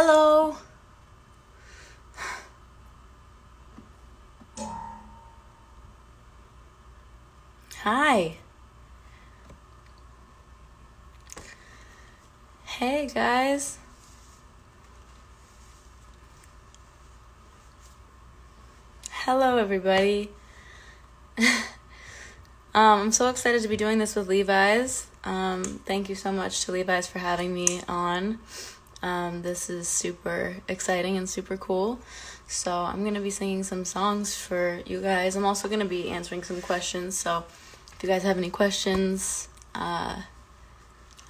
Hello. Hi. Hey guys. Hello everybody. um, I'm so excited to be doing this with Levi's. Um, thank you so much to Levi's for having me on. Um, this is super exciting and super cool. So, I'm going to be singing some songs for you guys. I'm also going to be answering some questions. So, if you guys have any questions, uh,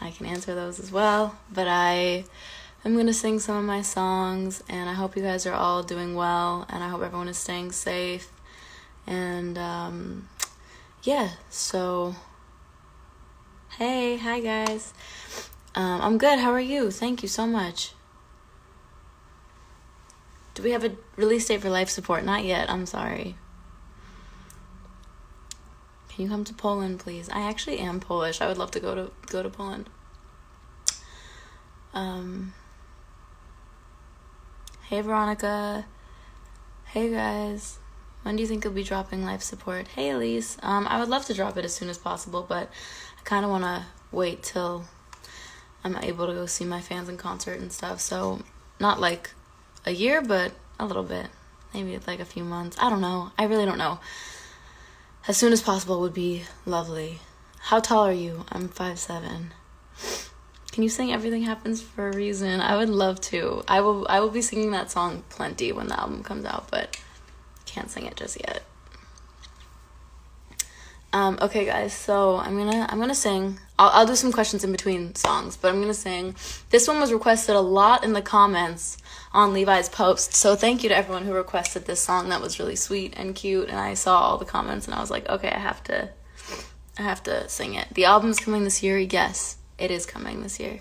I can answer those as well. But I am going to sing some of my songs, and I hope you guys are all doing well, and I hope everyone is staying safe. And um, yeah, so hey, hi guys. Um, I'm good. How are you? Thank you so much. Do we have a release date for life support? Not yet. I'm sorry. Can you come to Poland, please? I actually am Polish. I would love to go to go to Poland. Um. Hey Veronica. Hey guys. When do you think you'll be dropping life support? Hey Elise. Um, I would love to drop it as soon as possible, but I kind of want to wait till I'm able to go see my fans in concert and stuff. So, not like a year, but a little bit. Maybe like a few months. I don't know. I really don't know. As soon as possible would be lovely. How tall are you? I'm five seven. Can you sing Everything Happens for a Reason? I would love to. I will I will be singing that song plenty when the album comes out, but can't sing it just yet. Um, okay, guys. So I'm gonna I'm gonna sing. I'll I'll do some questions in between songs, but I'm gonna sing. This one was requested a lot in the comments on Levi's post. So thank you to everyone who requested this song. That was really sweet and cute. And I saw all the comments, and I was like, okay, I have to, I have to sing it. The album's coming this year. Yes, it is coming this year.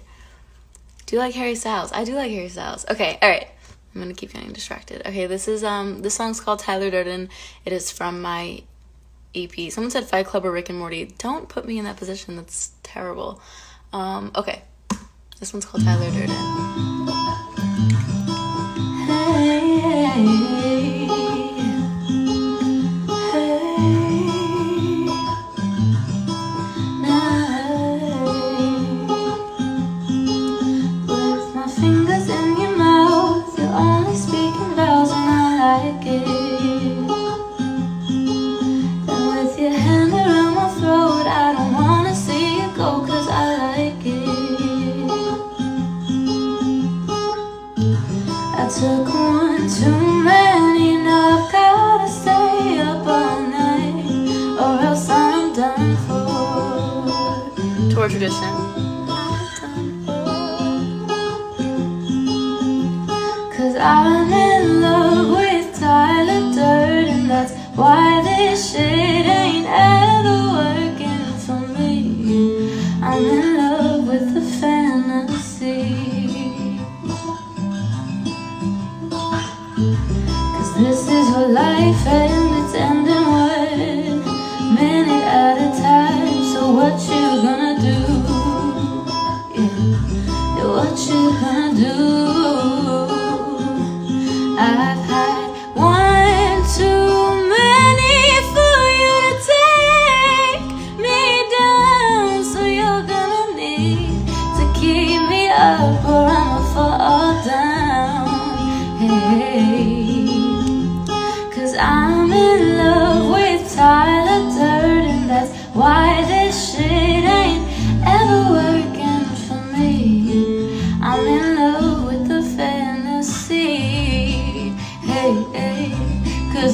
Do you like Harry Styles? I do like Harry Styles. Okay, all right. I'm gonna keep getting distracted. Okay, this is um this song's called Tyler Durden. It is from my EP. Someone said Fight Club or Rick and Morty. Don't put me in that position. That's terrible. Um, okay. This one's called Tyler Durden. Hey, hey, one too many, now I've gotta stay up all night, or else I'm done for. Tour tradition. Cause I'm in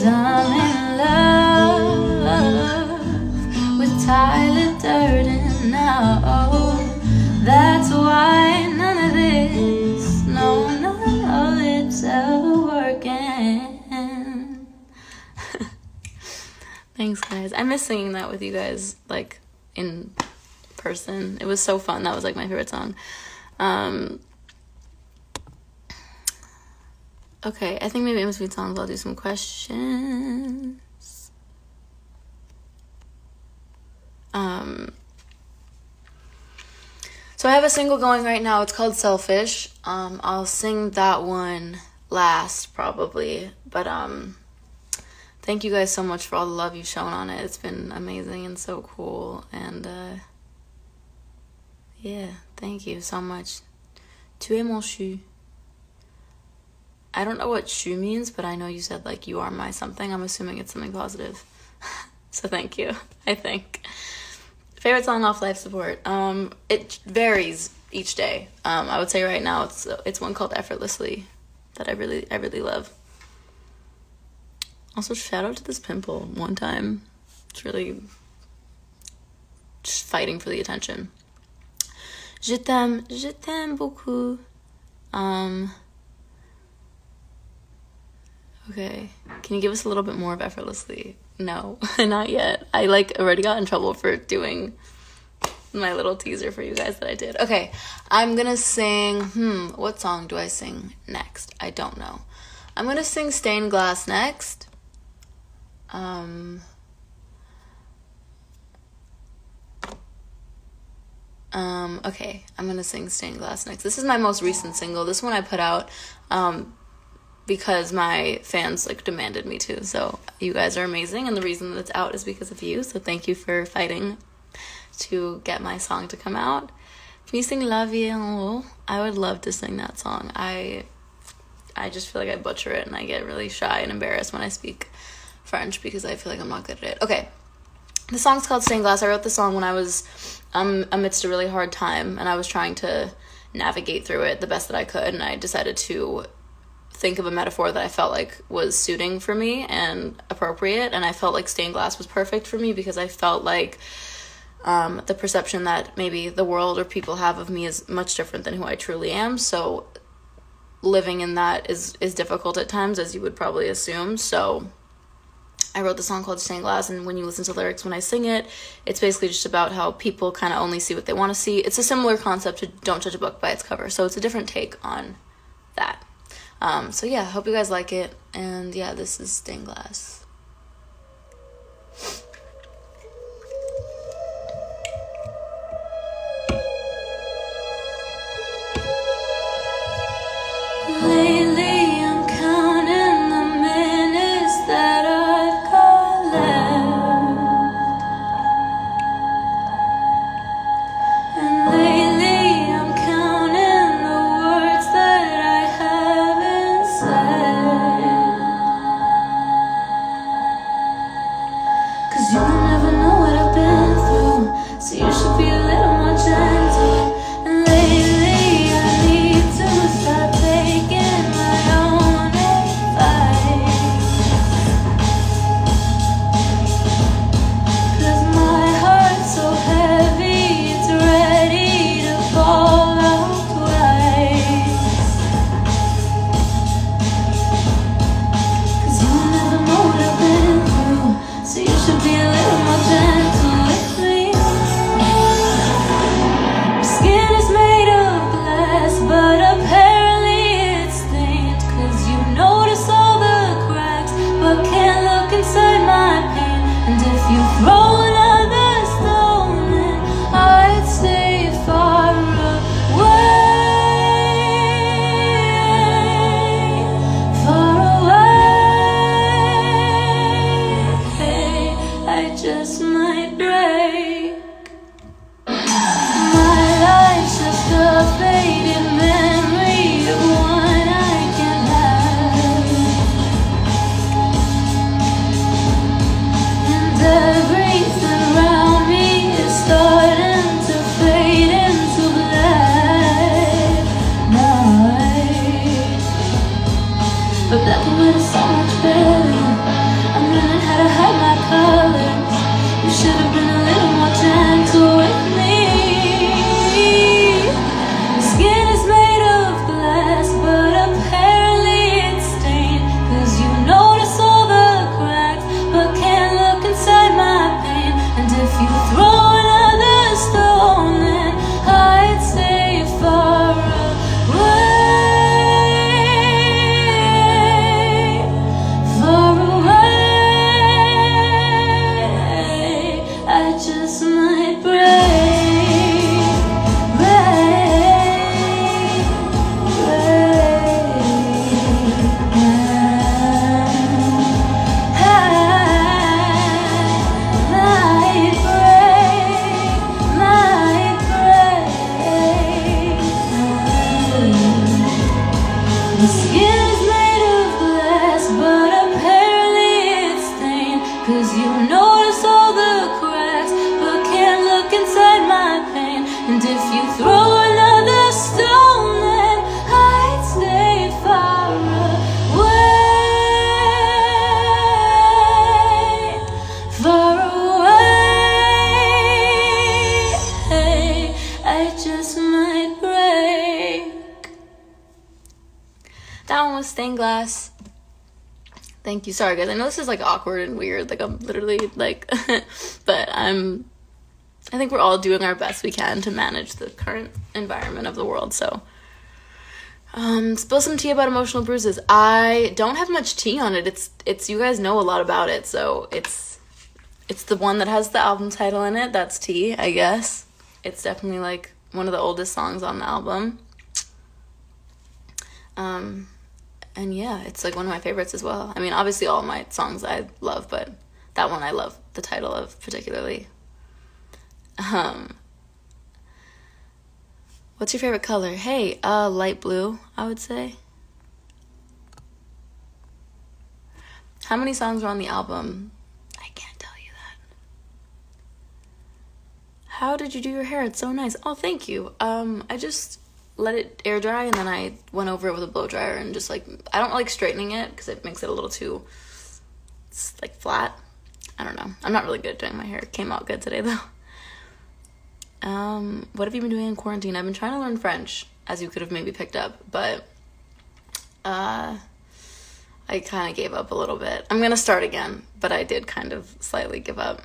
cause I'm in love with Tyler Durden now. That's why none of this, no, none of it's ever working. Thanks, guys. I miss singing that with you guys, like in person. It was so fun. That was like my favorite song. Um, okay, I think maybe in between songs I'll do some questions. Um, So I have a single going right now. It's called Selfish. Um, I'll sing that one last probably, but um, thank you guys so much for all the love you've shown on it. It's been amazing and so cool, and uh, yeah, thank you so much. Tu es mon chou. I don't know what chou means, but I know you said like you are my something. I'm assuming it's something positive. so thank you. I think. Favorite song off life support. Um, it varies each day. Um, I would say right now it's it's one called Effortlessly that I really I really love. Also, shout out to this pimple one time. It's really just fighting for the attention. Je t'aime, je t'aime beaucoup. Um. Okay, can you give us a little bit more of effortlessly? No, not yet. I like already got in trouble for doing my little teaser for you guys that I did. Okay, I'm gonna sing. Hmm, what song do I sing next? I don't know. I'm gonna sing Stained Glass next. Um. Um, okay, I'm gonna sing Stained Glass next. This is my most recent single. This one I put out um, because my fans like demanded me to. So you guys are amazing, and the reason that it's out is because of you. So thank you for fighting to get my song to come out. Can you sing La Vie en haut? I would love to sing that song. I I just feel like I butcher it and I get really shy and embarrassed when I speak French because I feel like I'm not good at it. Okay. The song's called Stained Glass. I wrote the song when I was um, amidst a really hard time and I was trying to navigate through it the best that I could and I decided to think of a metaphor that I felt like was suiting for me and appropriate. And I felt like stained glass was perfect for me because I felt like um, the perception that maybe the world or people have of me is much different than who I truly am. So living in that is is difficult at times, as you would probably assume. So I wrote the song called Stained Glass, and when you listen to lyrics when I sing it, it's basically just about how people kind of only see what they want to see. It's a similar concept to Don't Judge a Book by its cover, so it's a different take on that. Um, so yeah, hope you guys like it. And yeah, this is stained glass. But black and white is so much better I'm learning how to hide my colors You should have been a glass. Thank you. Sorry, guys. I know this is like awkward and weird. Like, I'm literally like, but I'm, I think we're all doing our best we can to manage the current environment of the world. So, um, spill some tea about emotional bruises. I don't have much tea on it. It's, it's, you guys know a lot about it. So, it's, it's the one that has the album title in it. That's tea, I guess. It's definitely like one of the oldest songs on the album. Um, and yeah, it's like one of my favorites as well. I mean, obviously all my songs I love, but that one I love the title of particularly. Um What's your favorite color? Hey, uh light blue, I would say. How many songs are on the album? I can't tell you that. How did you do your hair? It's so nice. Oh, thank you. Um I just let it air dry and then I went over it with a blow dryer and just like I don't like straightening it because it makes it a little too like flat. I don't know. I'm not really good at doing my hair. It came out good today though. Um, what have you been doing in quarantine? I've been trying to learn French, as you could have maybe picked up, but uh I kind of gave up a little bit. I'm gonna start again, but I did kind of slightly give up.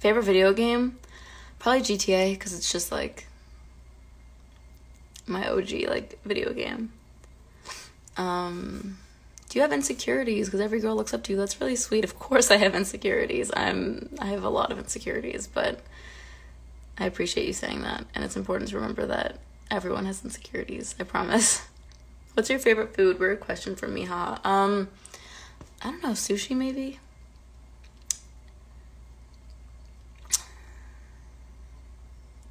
Favorite video game? Probably GTA because it's just like my OG like video game. Um, do you have insecurities? Because every girl looks up to you. That's really sweet. Of course, I have insecurities. I'm I have a lot of insecurities, but I appreciate you saying that, and it's important to remember that everyone has insecurities. I promise. What's your favorite food? Weird question from Miha. Um, I don't know, sushi maybe.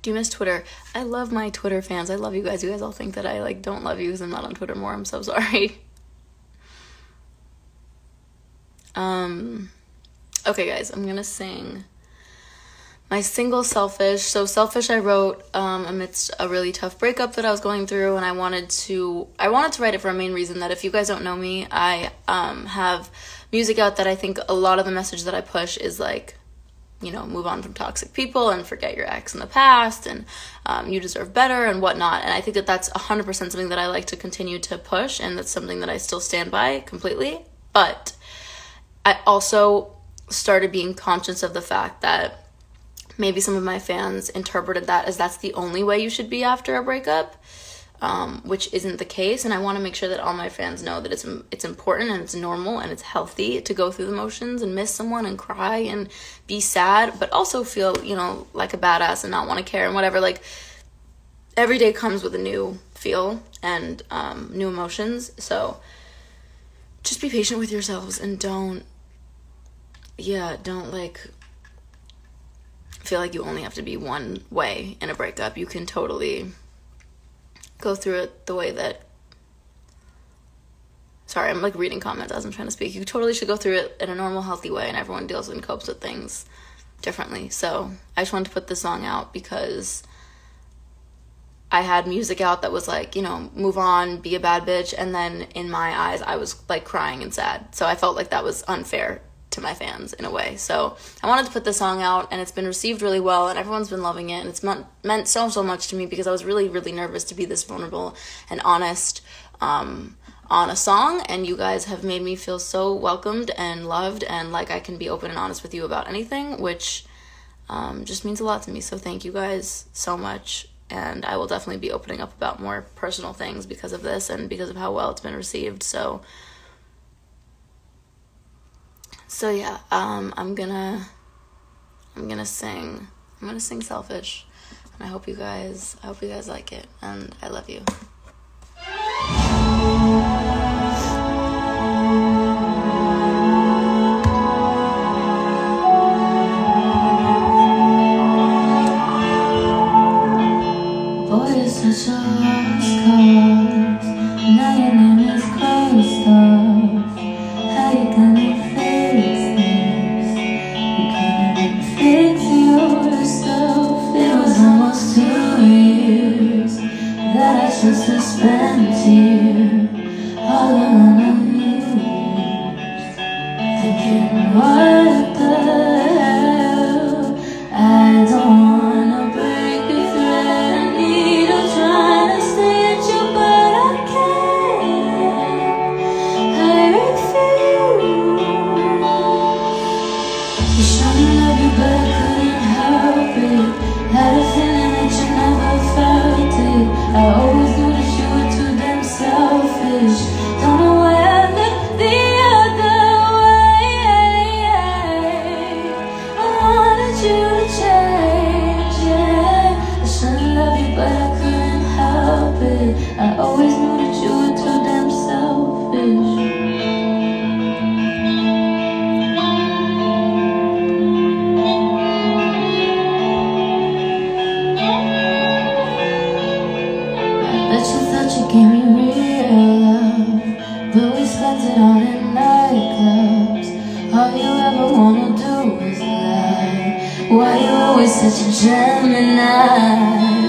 Do you miss Twitter? I love my Twitter fans. I love you guys. You guys all think that I like don't love you because I'm not on Twitter more. I'm so sorry. Um okay guys, I'm gonna sing my single selfish so selfish i wrote um, amidst a really tough breakup that i was going through and i wanted to i wanted to write it for a main reason that if you guys don't know me i um, have music out that i think a lot of the message that i push is like you know, move on from toxic people and forget your ex in the past and um, you deserve better and whatnot. And I think that that's 100% something that I like to continue to push and that's something that I still stand by completely. But I also started being conscious of the fact that maybe some of my fans interpreted that as that's the only way you should be after a breakup um, which isn't the case. And I want to make sure that all my fans know that it's it's important and it's normal and it's healthy to go through the motions and miss someone and cry and be sad, but also feel you know like a badass and not want to care and whatever. Like every day comes with a new feel and um, new emotions. So just be patient with yourselves and don't yeah don't like feel like you only have to be one way in a breakup you can totally go through it the way that sorry i'm like reading comments as i'm trying to speak. You totally should go through it in a normal healthy way and everyone deals and copes with things differently. So i just wanted to put this song out because i had music out that was like you know move on be a bad bitch and then in my eyes i was like crying and sad. So i felt like that was unfair to my fans in a way. So I wanted to put this song out, and it's been received really well, and everyone's been loving it, and it's meant meant so so much to me because I was really really nervous to be this vulnerable and honest um, on a song, and you guys have made me feel so welcomed and loved, and like I can be open and honest with you about anything, which um, just means a lot to me. So thank you guys so much. And I will definitely be opening up about more personal things because of this and because of how well it's been received. So, so yeah, um, I'm gonna I'm gonna sing. I'm gonna sing Selfish. And I hope you guys I hope you guys like it and I love you.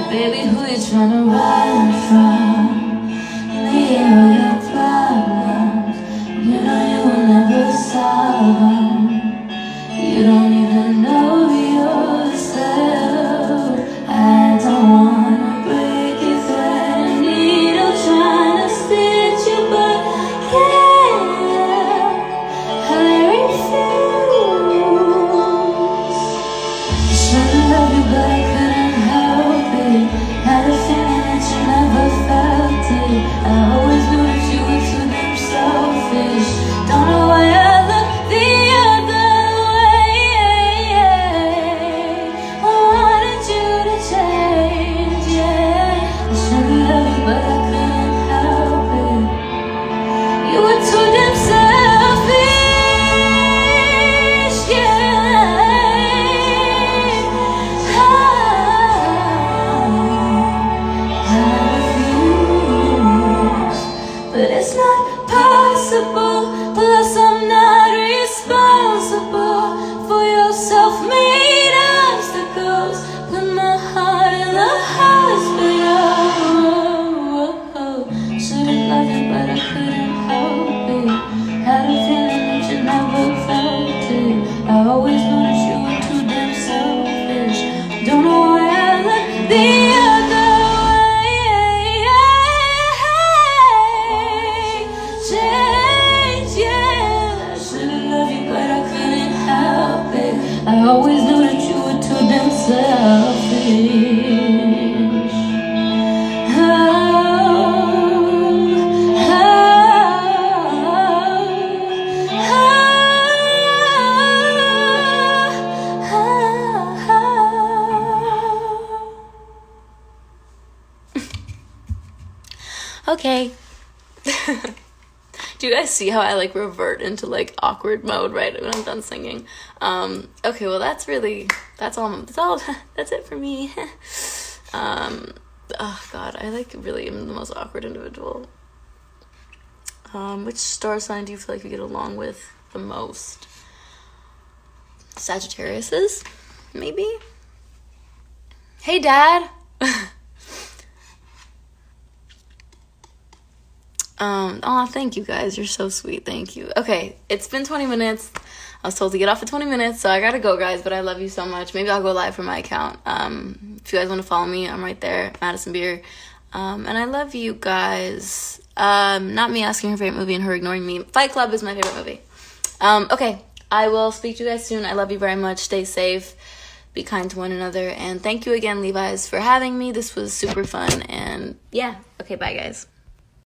Baby, who you trying to run from? Me Okay. Do you guys see how I like revert into like awkward mode right when I'm done singing? Um, okay, well that's really that's all that's all that's it for me. um, oh god, I like really am the most awkward individual. Um, which star sign do you feel like you get along with the most? Sagittarius's, maybe. Hey, Dad. Um, oh, thank you guys. You're so sweet. Thank you. Okay, it's been 20 minutes. I was told to get off at 20 minutes, so I gotta go, guys. But I love you so much. Maybe I'll go live from my account. Um, if you guys want to follow me, I'm right there, Madison Beer. Um, and I love you guys. Um, not me asking her favorite movie and her ignoring me. Fight Club is my favorite movie. Um, okay, I will speak to you guys soon. I love you very much. Stay safe. Be kind to one another. And thank you again, Levi's, for having me. This was super fun. And yeah, okay, bye, guys.